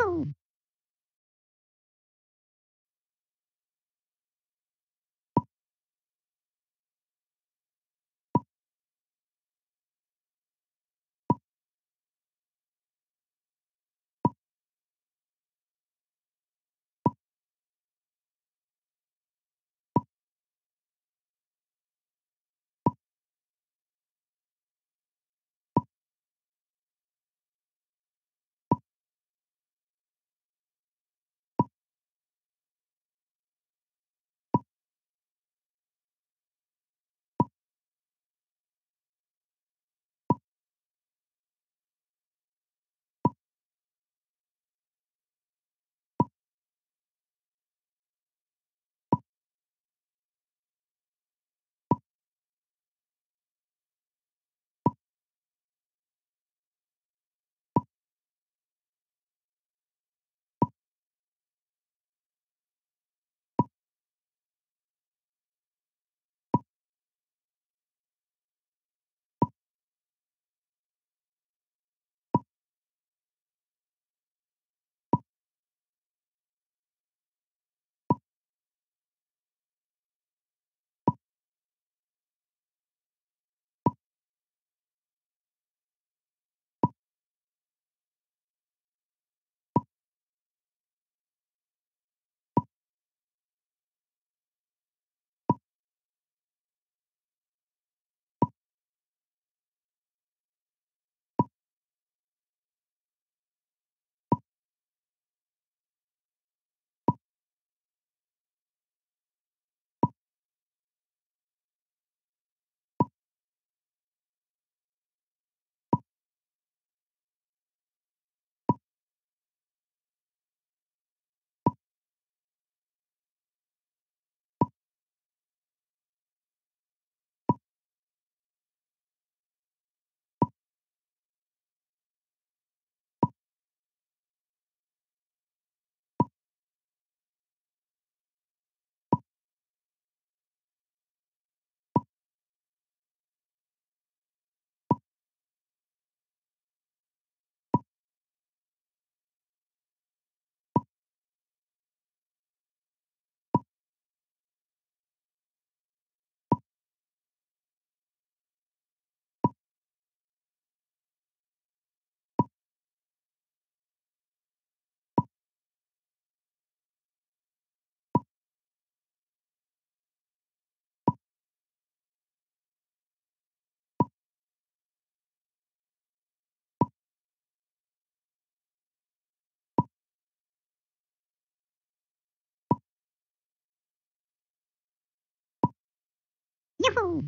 Yahoo! Yahoo!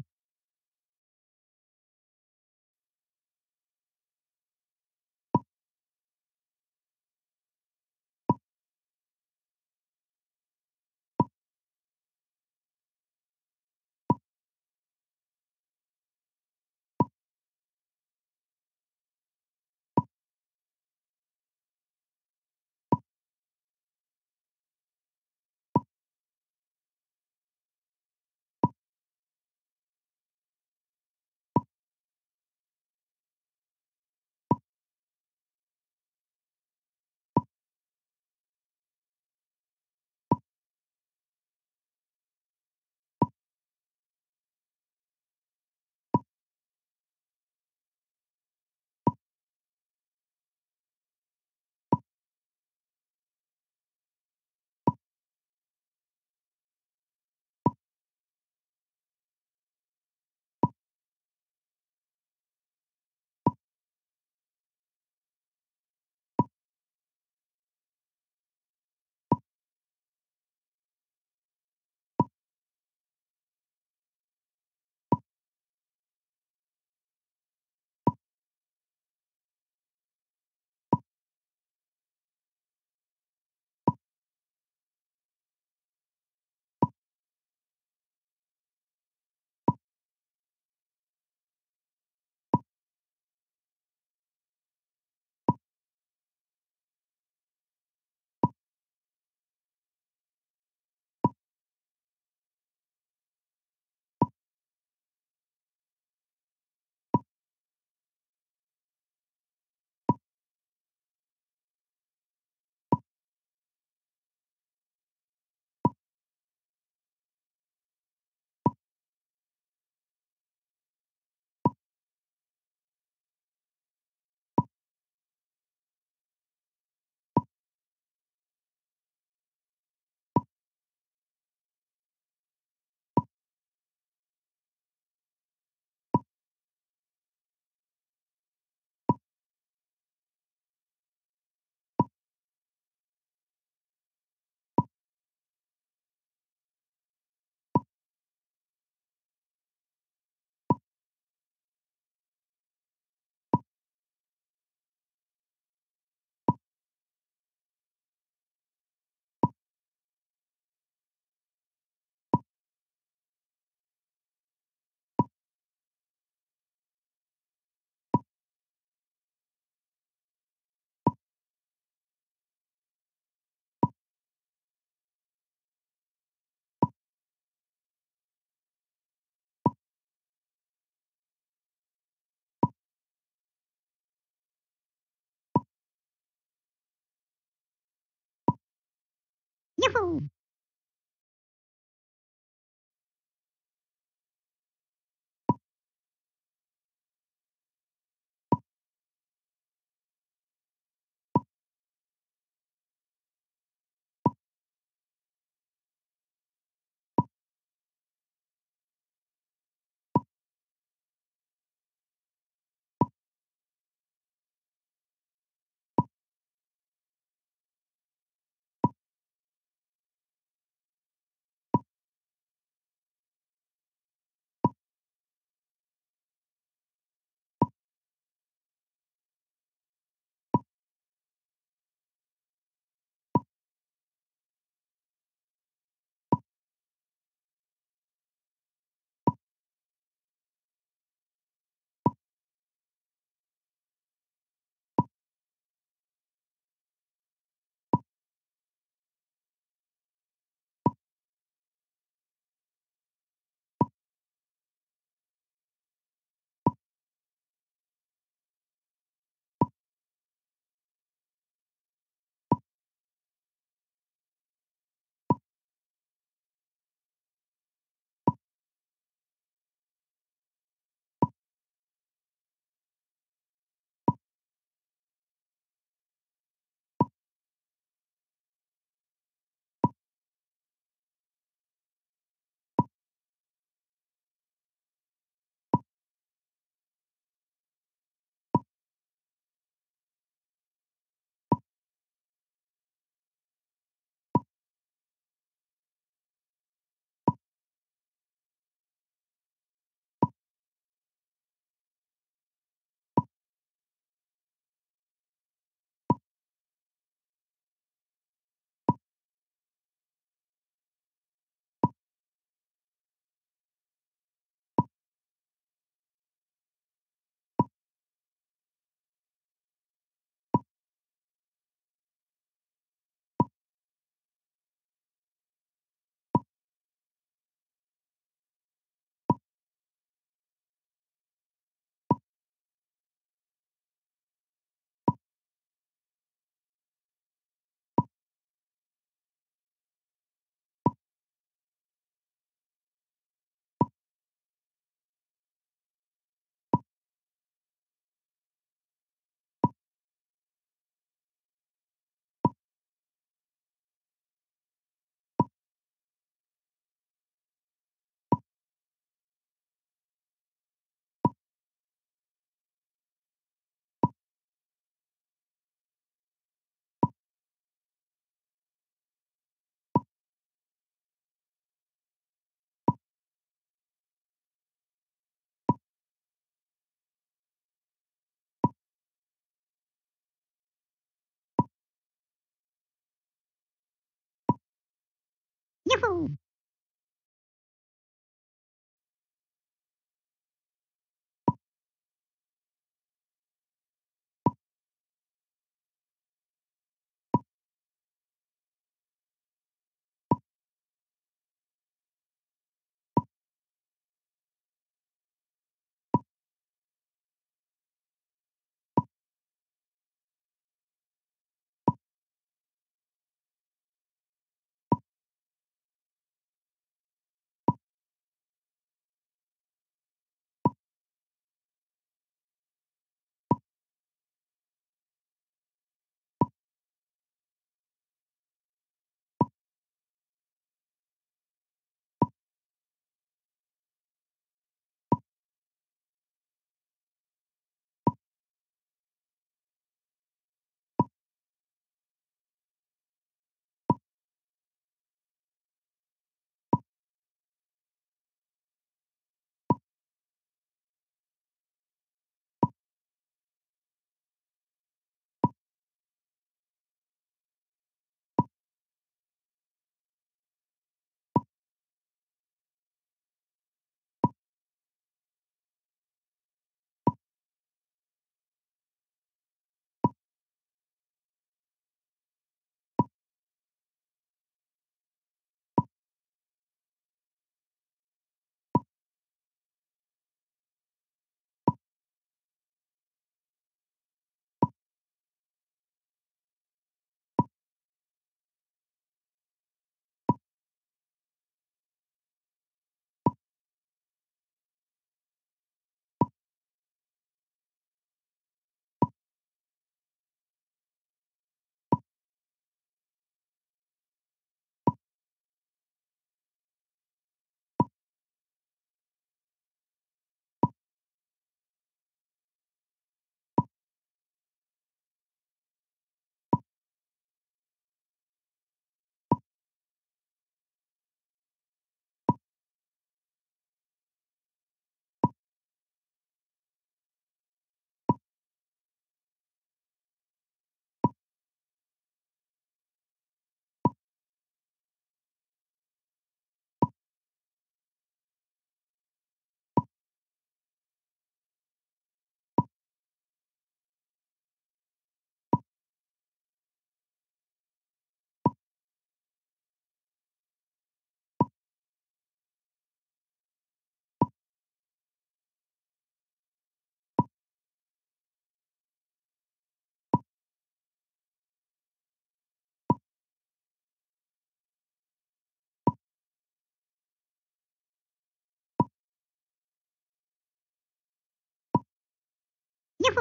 Yahoo! Woohoo!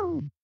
Woo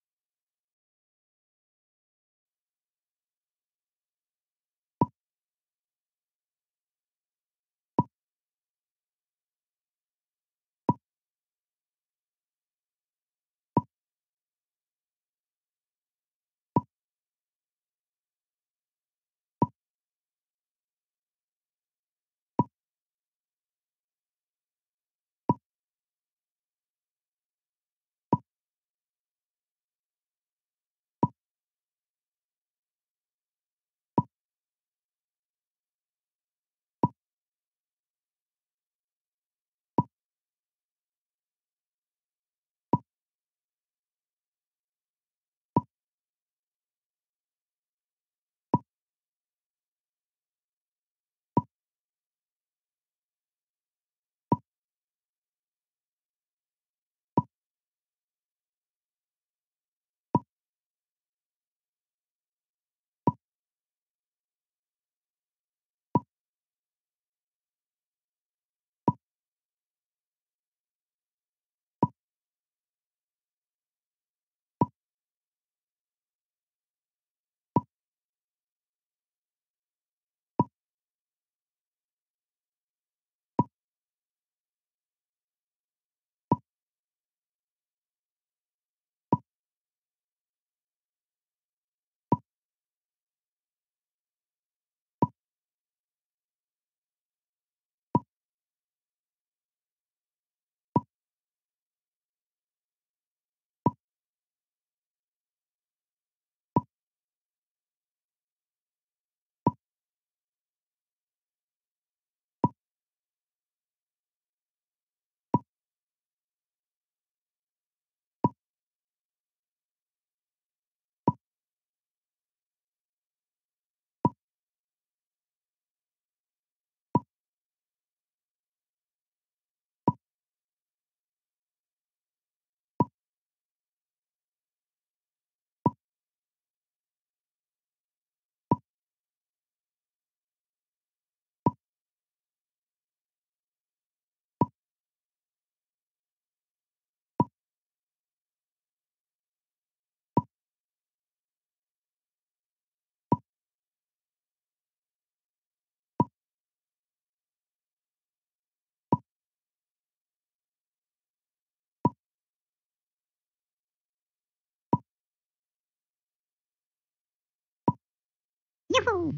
Yahoo!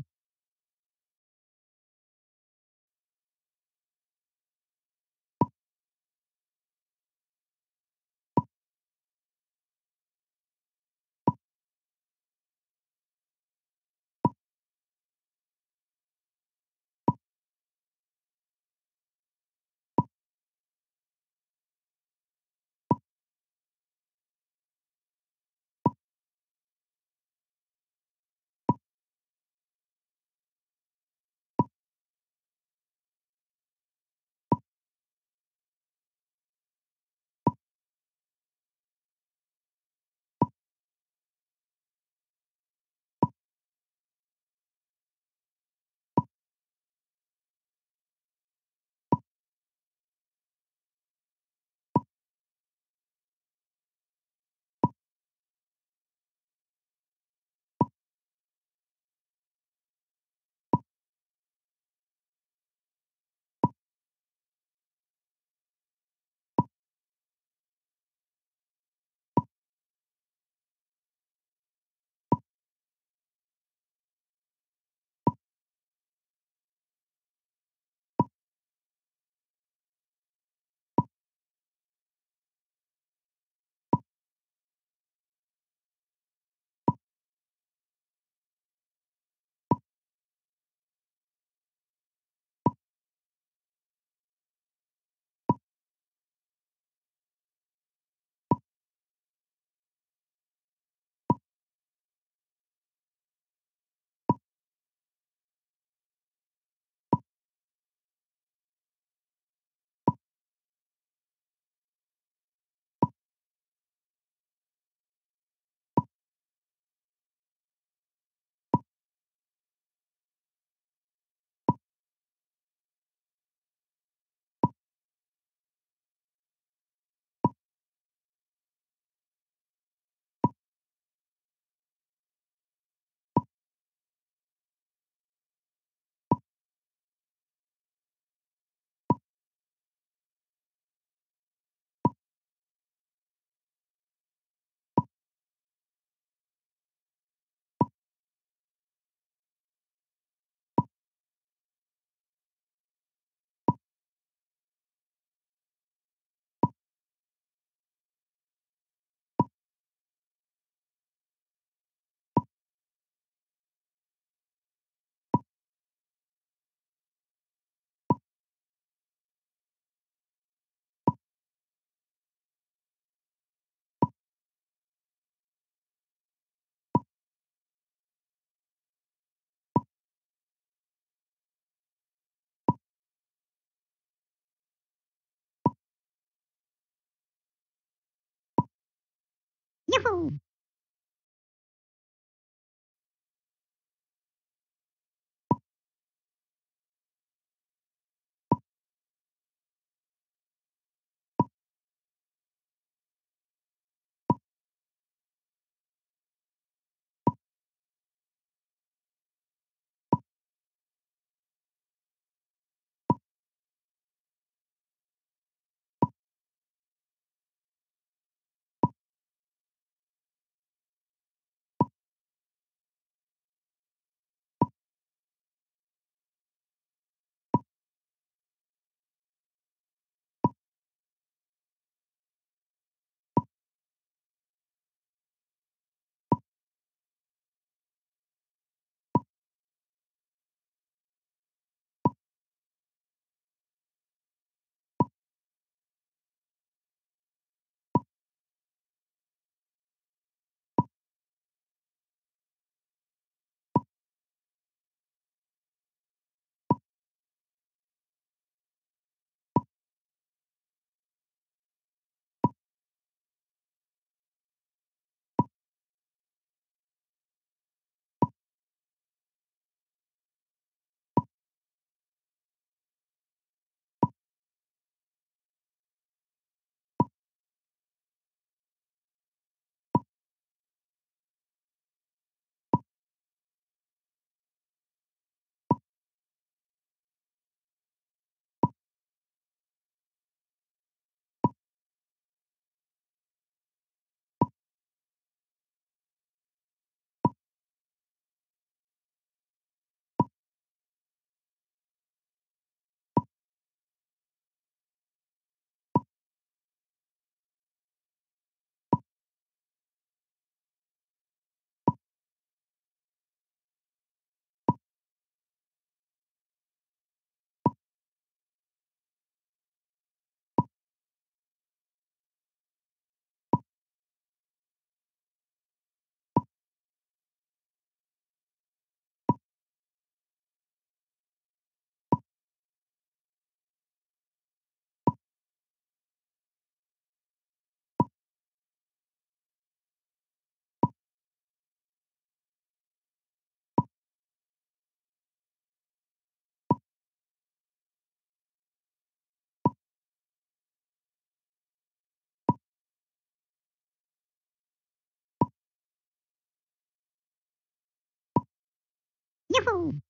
No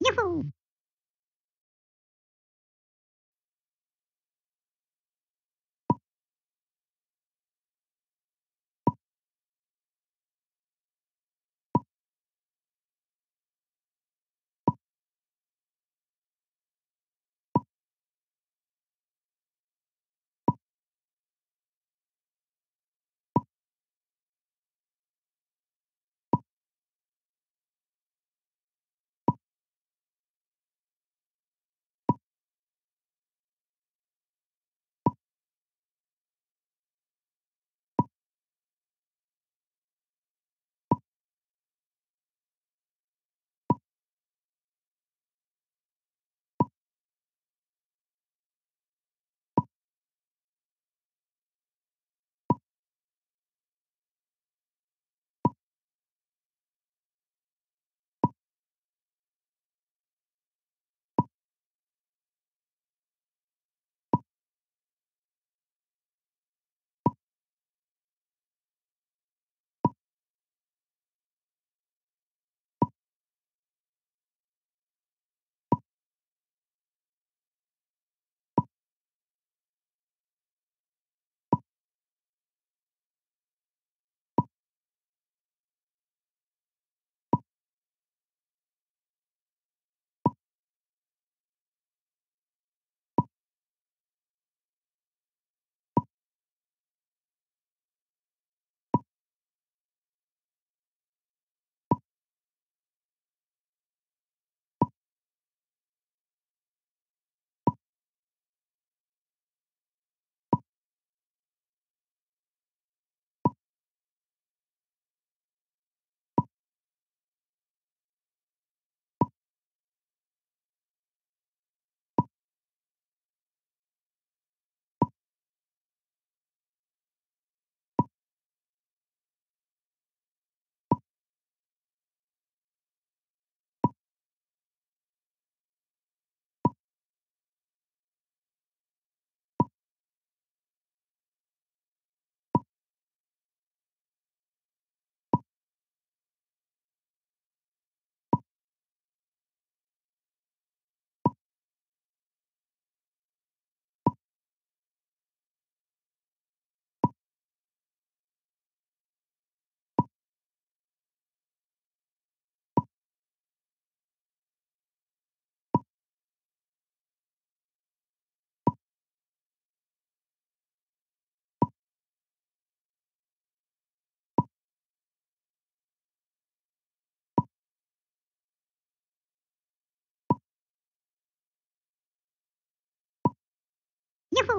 Yahoo!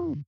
you